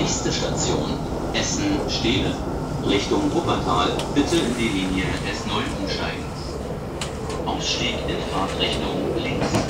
Nächste Station, Essen-Stede. Richtung Wuppertal, bitte in die Linie S9 umsteigen. Ausstieg in Fahrtrichtung links.